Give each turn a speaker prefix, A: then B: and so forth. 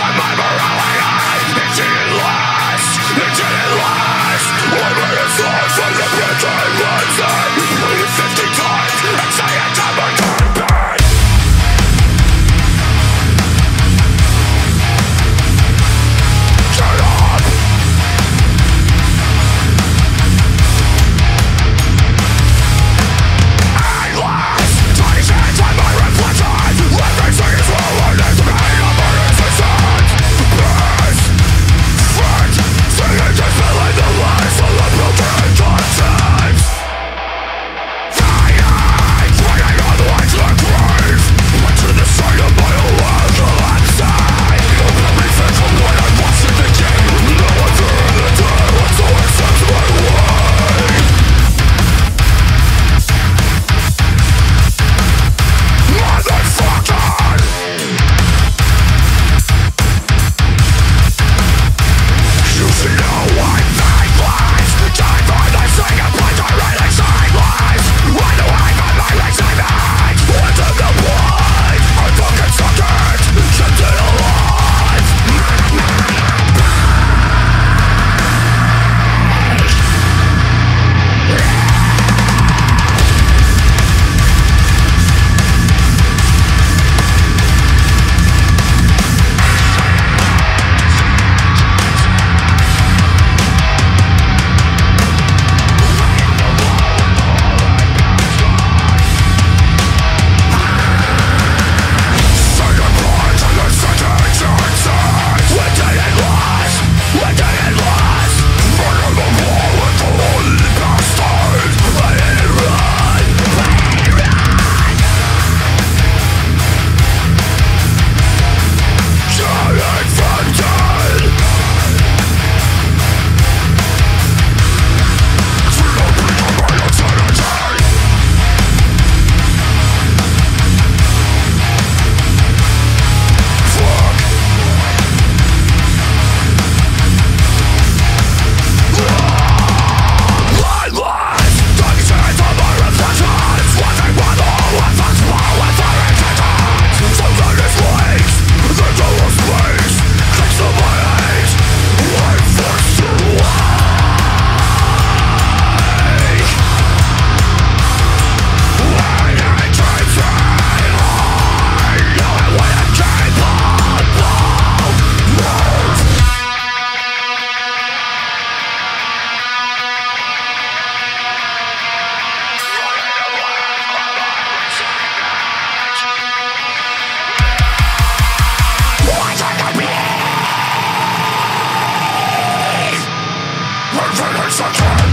A: to my morality such